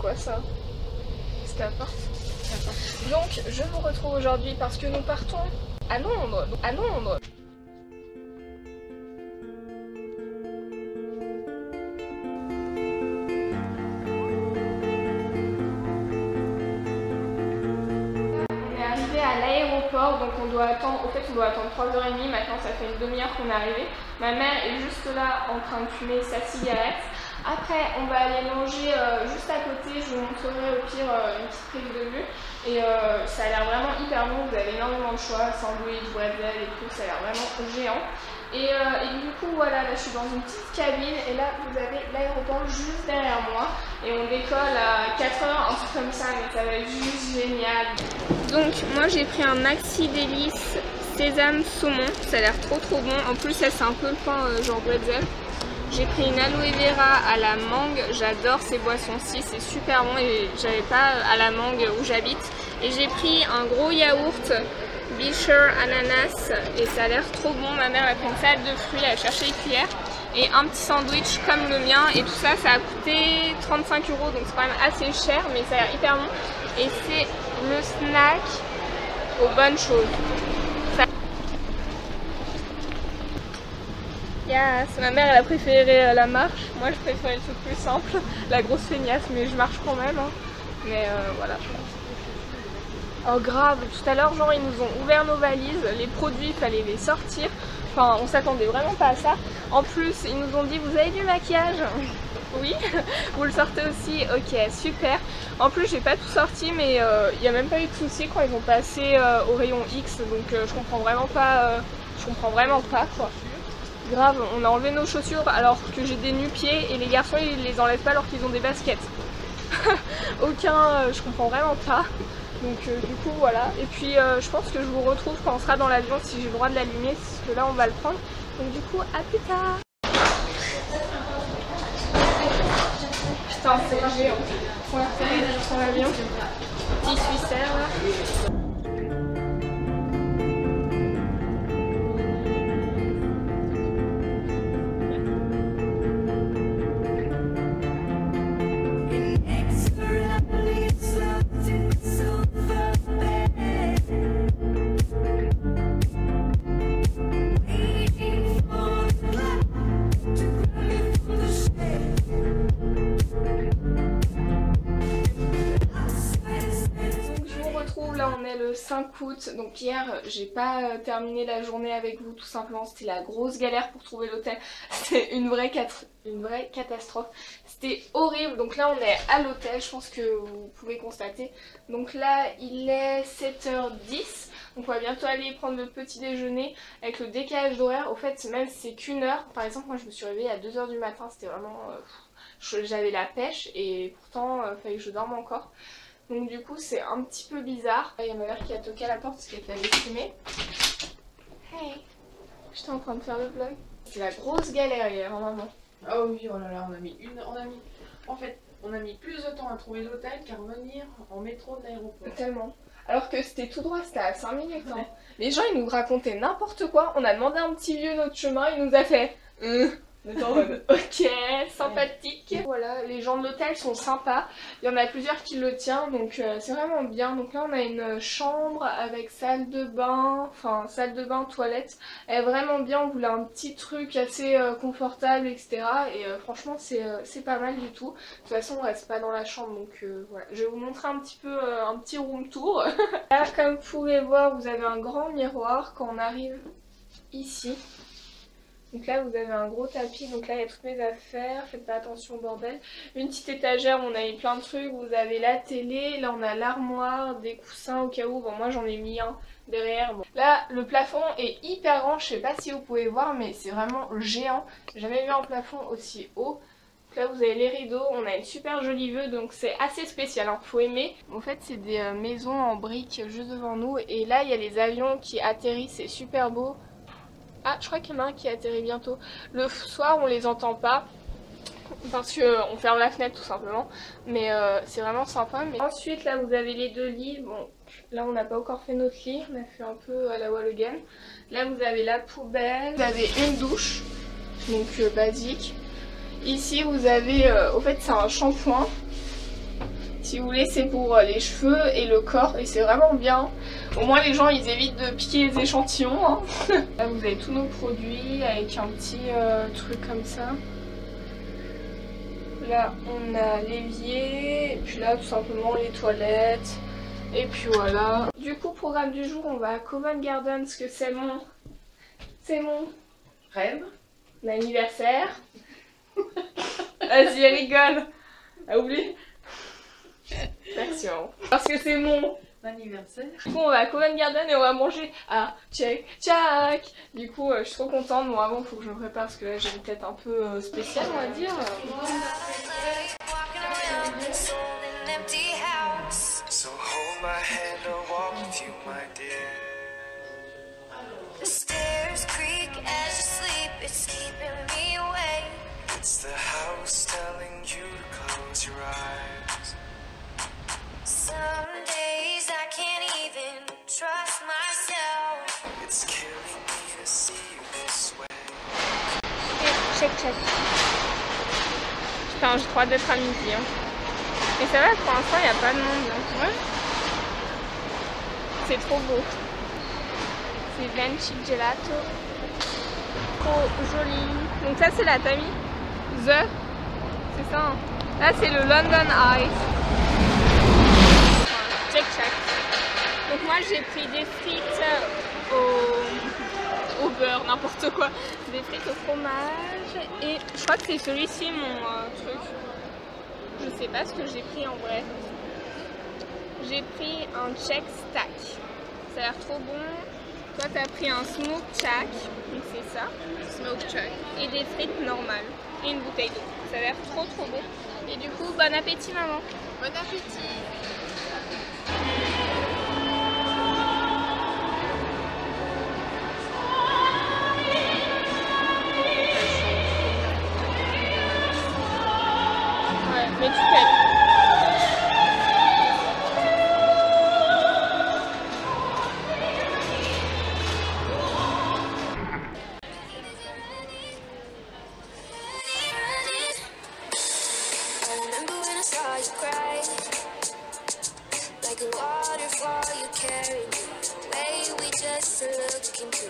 quoi ça C'est à porte Donc je vous retrouve aujourd'hui parce que nous partons à Londres. À Londres On est arrivé à l'aéroport, donc on doit attendre, au fait on doit attendre 3h30, maintenant ça fait une demi-heure qu'on est arrivé. Ma mère est juste là en train de fumer sa cigarette. Après, on va aller manger euh, juste à côté. Je vous montrerai au pire euh, une petite prise de vue. Et euh, ça a l'air vraiment hyper bon. Vous avez énormément de choix, sandwich, bretzel et tout. Ça a l'air vraiment géant. Et, et, du coup, voilà, là je suis dans une petite cabine. Et là, vous avez l'aéroport juste derrière moi. Et on décolle à 4 heures, un truc comme ça. Mais ça va être juste génial. Donc, moi j'ai pris un maxi délice sésame saumon. Ça a l'air trop trop bon. En plus, ça c'est un peu le pain genre bretzel. J'ai pris une aloe vera à la mangue, j'adore ces boissons-ci, c'est super bon et j'avais pas à la mangue où j'habite. Et j'ai pris un gros yaourt Bisher ananas et ça a l'air trop bon. Ma mère a pris une salade de fruits, elle a cherché les cuillères et un petit sandwich comme le mien et tout ça, ça a coûté 35 euros donc c'est quand même assez cher mais ça a l'air hyper bon. Et c'est le snack aux bonnes choses. Yes. Ma mère elle a préféré euh, la marche, moi je préférais le truc plus simple, la grosse feignasse mais je marche quand même. Hein. Mais euh, voilà. Oh grave, tout à l'heure genre ils nous ont ouvert nos valises, les produits il fallait les sortir. Enfin on s'attendait vraiment pas à ça. En plus ils nous ont dit vous avez du maquillage? Oui, vous le sortez aussi, ok super. En plus j'ai pas tout sorti mais euh, il n'y a même pas eu de soucis quand ils ont passé euh, au rayon X donc euh, je comprends vraiment pas, je comprends vraiment pas quoi. Grave, on a enlevé nos chaussures alors que j'ai des nu-pieds et les garçons ils les enlèvent pas alors qu'ils ont des baskets. Aucun, euh, je comprends vraiment pas. Donc euh, du coup voilà. Et puis euh, je pense que je vous retrouve quand on sera dans l'avion si j'ai le droit de l'allumer, parce que là on va le prendre. Donc du coup à plus tard. Putain c'est géant. On va faire sur l'avion. Petit suisseur. 5 août, donc hier j'ai pas euh, terminé la journée avec vous tout simplement, c'était la grosse galère pour trouver l'hôtel, c'était une, vraie catastrophe, c'était horrible, donc là on est à l'hôtel, je pense que vous pouvez constater, donc là il est 7h10, donc on va bientôt aller prendre le petit déjeuner avec le décalage d'horaire, au fait même c'est qu'une heure, par exemple moi je me suis réveillée à 2h du matin, c'était vraiment... Euh, j'avais la pêche. Et pourtant il euh, fallait que je dorme encore. Donc du coup c'est un petit peu bizarre. Il y a ma mère qui a toqué à la porte parce qu'elle avait fumé. Hey J'étais en train de faire le vlog. C'est la grosse galère hier, maman. Ah oui, oh là là, on a mis une... On a mis... En fait, on a mis plus de temps à trouver l'hôtel qu'à revenir en métro de l'aéroport. Tellement. Alors que c'était tout droit, c'était à 5 minutes. Hein. Les gens, ils nous racontaient n'importe quoi. On a demandé un petit vieux notre chemin, il nous a fait... Hum. ok, sympathique. Voilà, les gens de l'hôtel sont sympas. Il y en a plusieurs qui le tiennent, donc euh, c'est vraiment bien. Donc là, on a une chambre avec salle de bain, enfin salle de bain, toilette. Elle est vraiment bien, on voulait un petit truc assez euh, confortable, etc. Et euh, franchement, c'est pas mal du tout. De toute façon, on reste pas dans la chambre, donc voilà. Je vais vous montrer un petit peu un petit room tour. là, comme vous pouvez voir, vous avez un grand miroir quand on arrive ici. Donc là vous avez un gros tapis, donc là il y a toutes mes affaires, faites pas attention au bordel. Une petite étagère où on a mis plein de trucs, vous avez la télé, là on a l'armoire, des coussins au cas où, bon moi j'en ai mis un derrière. Là le plafond est hyper grand, je sais pas si vous pouvez voir mais c'est vraiment géant. J'ai jamais vu un plafond aussi haut. là vous avez les rideaux, on a une super jolie vue donc c'est assez spécial, hein, faut aimer. En fait c'est des euh, maisons en briques juste devant nous et là il y a les avions qui atterrissent, c'est super beau. Ah, je crois qu'il y en a un qui atterrit bientôt. Le soir, on les entend pas parce qu'on ferme la fenêtre tout simplement. Mais euh, c'est vraiment sympa. Ensuite, là, vous avez les deux lits. Bon, là, on n'a pas encore fait notre lit. On a fait un peu à la Wallogan. Là, vous avez la poubelle. Vous avez une douche, donc euh, basique. Ici, vous avez... Euh, au fait, c'est un shampoing. Si vous voulez, c'est pour euh, les cheveux et le corps et c'est vraiment bien. Au moins les gens ils évitent de piquer les échantillons. Hein. Là vous avez tous nos produits avec un petit euh, truc comme ça. Là on a l'évier et puis là tout simplement les toilettes. Et puis voilà. Du coup programme du jour on va à Covent Garden parce que c'est mon... C'est mon... Rêve. L'anniversaire. Vas-y rigole. A oublié Parce que c'est mon Anniversaire. Du coup, on va à Covent Garden et on va manger à Check Jack. Du coup, euh, je suis trop contente. Bon, avant, faut que je me prépare parce que là, j'ai une tête un peu euh, spéciale, on va dire. Check, check. Putain, j'ai d'être à midi. Hein. Et ça va, pour l'instant, il n'y a pas de monde. hein. C'est trop beau. C'est Venchi Gelato. Trop joli. Donc ça, c'est la Tammy. The. C'est ça. hein. Là, c'est le London. Voilà. Check, check. Donc moi, j'ai pris des frites au, au beurre, n'importe quoi. Des frites au fromage. Et je crois que c'est celui-ci, mon euh, truc. Je sais pas ce que j'ai pris en vrai. J'ai pris un check stack. Ça a l'air trop bon. Toi, t'as pris un smoke. Donc c'est ça. Smoke shack. Et des frites normales. Et une bouteille d'eau. Ça a l'air trop trop bon. Et du coup, bon appétit, maman. Bon appétit.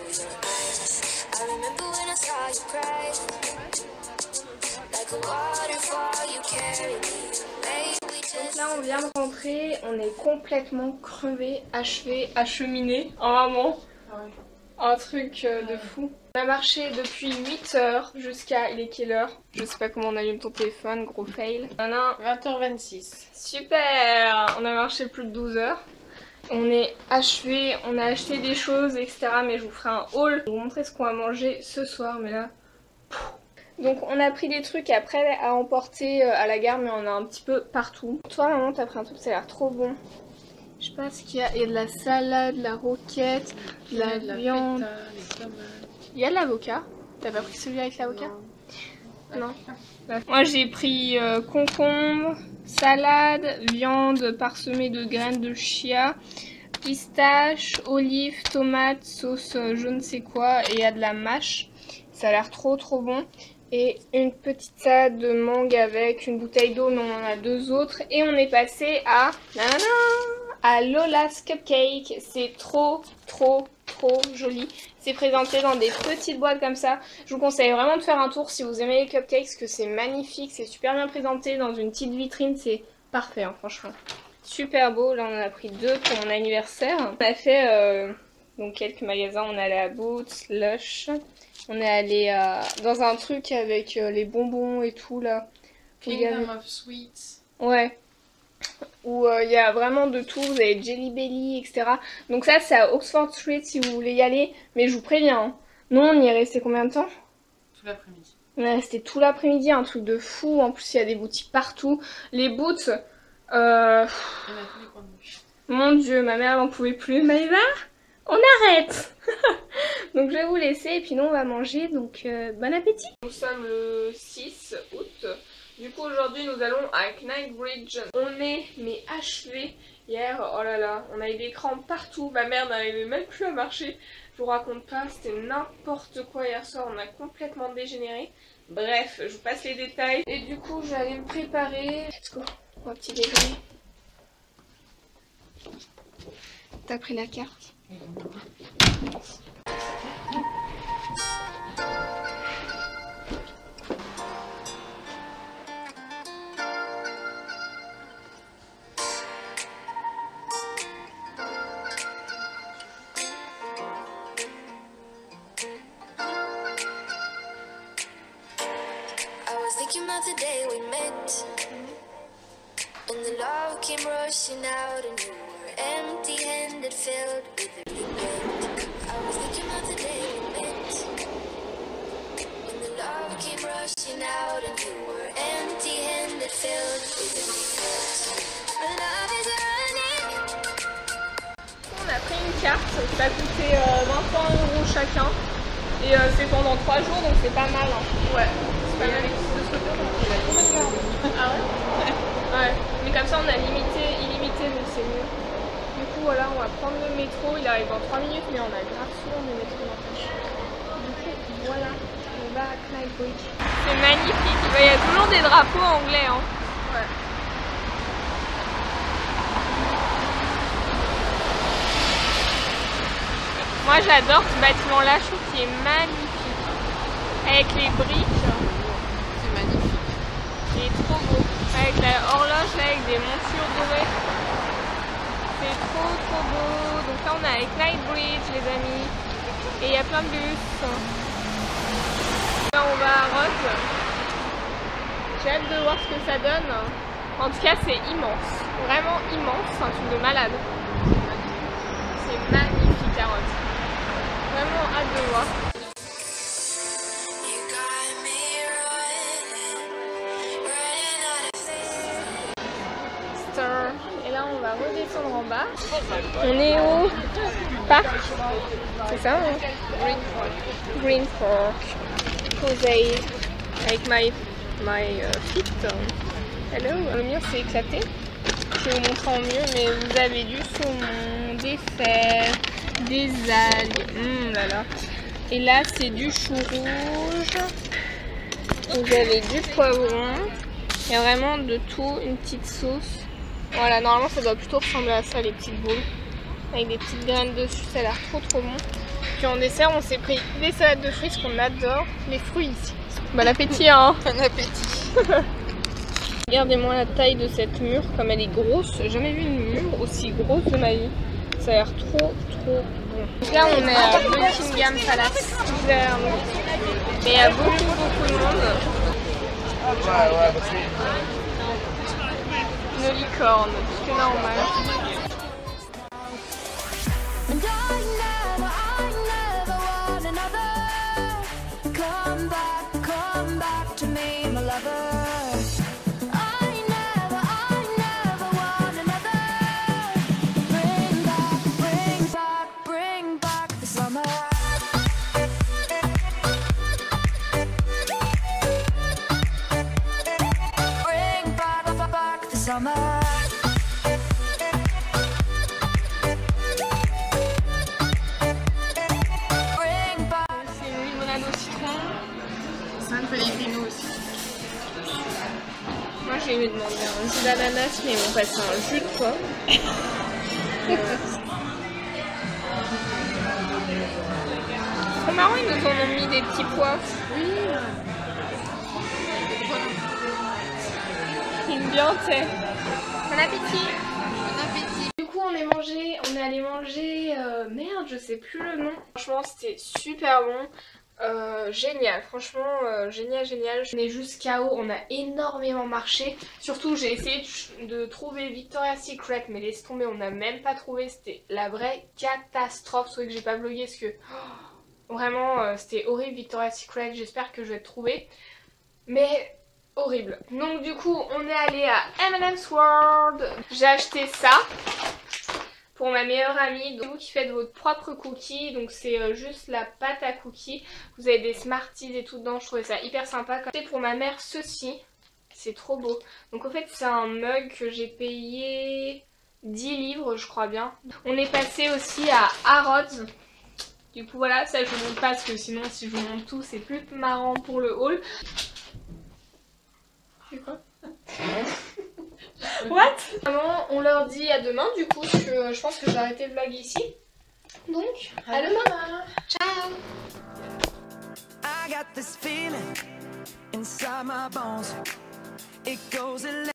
Look into your eyes. I remember when I saw you cry. Like a waterfall, you carried me away. We just Là, on vient de rentrer. On est complètement crevé, achevé, acheminé. En moment. Ah ouais. Un truc euh, de fou. On a marché depuis 8 heures jusqu'à. Il est quelle heure? Je sais pas comment on allume ton téléphone, gros fail. Nanana. 20h26. Super On a marché plus de 12 heures. On est achevé, on a acheté des choses, etc. Mais je vous ferai un haul. Vais vous montrer ce qu'on va manger ce soir, mais là. pff. Donc on a pris des trucs après à emporter euh, à la gare, mais on a un petit peu partout. Toi, maman, t'as pris un truc, ça a l'air trop bon. Je sais pas ce qu'il y a. Il y a de la salade, de la roquette, de la, de la viande. feta. Il y a de l'avocat. T'as pas pris celui avec l'avocat? Non. Moi j'ai pris euh, concombre, salade, viande parsemée de graines de chia, pistache, olives, tomates, sauce euh, je ne sais quoi et il y a de la mâche. Ça a l'air trop trop bon. Et une petite salade de mangue avec une bouteille d'eau, mais on en a deux autres. Et on est passé à... nanana, à Lola's Cupcake. C'est trop trop trop joli. C'est présenté dans des petites boîtes comme ça. Je vous conseille vraiment de faire un tour si vous aimez les cupcakes, parce que c'est magnifique, c'est super bien présenté dans une petite vitrine, c'est parfait hein, franchement. Super beau, là on en a pris deux pour mon anniversaire. On a fait euh, donc quelques magasins, on est allé à Boots, Lush, on est allé euh, dans un truc avec euh, les bonbons et tout là. Avait- Kingdom of Sweets. Ouais. Où euh, il y a vraiment de tout, vous avez Jelly Belly, etc. Donc ça c'est à Oxford Street si vous voulez y aller, mais je vous préviens. hein. Nous on y est resté combien de temps? Tout l'après-midi. On est resté tout l'après-midi, un truc de fou. En plus il y a des boutiques partout. Les boots, euh, Il y en a tous les coins de bouche. mon dieu, ma mère n'en pouvait plus. Maëva, on arrête Donc je vais vous laisser et puis nous on va manger, donc euh, bon appétit Nous sommes le 6 août. Du coup aujourd'hui nous allons à Knightsbridge. On est mais achevé hier, oh là là, on a eu des crampes partout. Ma mère n'arrivait même plus à marcher. Je vous raconte pas, c'était n'importe quoi hier soir, on a complètement dégénéré. Bref, je vous passe les détails. Et du coup je vais aller me préparer. Let's go, mon petit déjeuner. T'as pris la carte? Love came rushing out, and you were empty handed, filled with regret. I was thinking about the day we met. And the love came rushing out, and you were empty handed, filled with regret. My love is running. On a pris une carte, ça coûtait euh, 21 euros chacun. Et euh, c'est pendant 3 jours donc c'est pas mal. hein. Ouais, c'est pas mal. Ah ouais Ouais. Mais comme ça on a limité, illimité donc c'est mieux. Du coup voilà, on va prendre le métro. Il arrive dans 3 minutes mais on a grave souvent le métro n'empêche. Du coup voilà, on va à Knightsbridge. C'est magnifique. Il y a toujours des drapeaux anglais. Hein. Ouais. Moi j'adore ce bâtiment là, je trouve qu'il est magnifique. Avec les briques, C'est magnifique. il est trop beau. Avec la horloge là, avec des montures dorées. C'est trop trop beau. Donc là on est avec Knightsbridge les amis. Et il y a plein de bus. Là on va à Rhodes. J'ai hâte de voir ce que ça donne. En tout cas c'est immense. Vraiment immense, c'est un truc de malade. C'est magnifique à Rhodes. Vraiment hâte de voir. En bas. On est au parc. C'est ça hein? Green Park. Posey. Avec my, my euh, feet. Hello. Le mur s'est éclaté. Je vais vous montrer en mieux, mais vous avez du saumon, des fèves, des algues. Hum là là. Et là, c'est du chou rouge. Vous avez du poivron. Il y a vraiment de tout, une petite sauce. Voilà, normalement ça doit plutôt ressembler à ça, les petites boules. Avec des petites graines dessus, ça a l'air trop trop bon. Puis en dessert, on s'est pris des salades de fruits, parce qu'on adore les fruits ici. Bon appétit hein Bon appétit. Regardez-moi la taille de cette mûre, comme elle est grosse. J'ai jamais vu une mûre aussi grosse de ma vie. Ça a l'air trop trop bon. Donc là on est à Buckingham Palace. Et il y a beaucoup beaucoup de monde. Nudika on the man. Come back, come back m'ont passé un jus de quoi Trop marrant, ils nous en ont mis des petits pois. Oui. Une bien. Bon appétit Bon appétit. Du coup, on est mangé, on est allé manger, euh, merde, je sais plus le nom. Franchement, c'était super bon. Euh, génial, franchement, euh, génial, génial. On est juste KO, on a énormément marché. Surtout, j'ai essayé de, trouver Victoria's Secret, mais laisse tomber, on n'a même pas trouvé. C'était la vraie catastrophe. C'est vrai que j'ai pas vlogué parce que oh, vraiment, euh, c'était horrible Victoria's Secret. J'espère que je vais trouver. Mais horrible. Donc du coup, on est allé à M&M's World. J'ai acheté ça pour ma meilleure amie. Donc, vous qui faites votre propre cookie, donc c'est euh, juste la pâte à cookies. Vous avez des Smarties et tout dedans, je trouvais ça hyper sympa. C'est pour ma mère ceci, c'est trop beau. Donc en fait c'est un mug que j'ai payé 10 livres je crois bien. On est passé aussi à Harrods. Du coup voilà, ça je vous montre pas parce que sinon si je vous montre tout c'est plus marrant pour le haul. C'est quoi What? Maman, on leur dit à demain du coup, parce que je pense que j'ai arrêté le vlog ici. Donc, à demain. Ciao I got this feeling inside my bones. It goes electric.